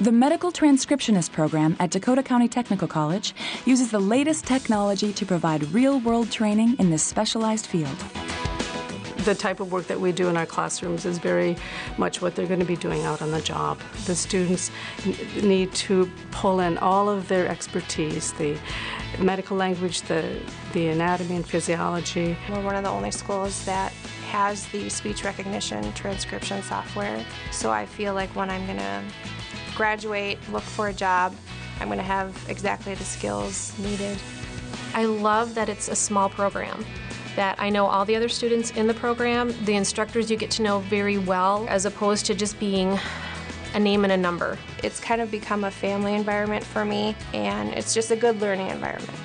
The Medical Transcriptionist program at Dakota County Technical College uses the latest technology to provide real world training in this specialized field. The type of work that we do in our classrooms is very much what they're going to be doing out on the job. The students need to pull in all of their expertise, the medical language, the, the anatomy and physiology. We're one of the only schools that has the speech recognition transcription software. So I feel like when I'm going to graduate, look for a job, I'm going to have exactly the skills needed. I love that it's a small program, that I know all the other students in the program, the instructors you get to know very well, as opposed to just being a name and a number. It's kind of become a family environment for me, and it's just a good learning environment.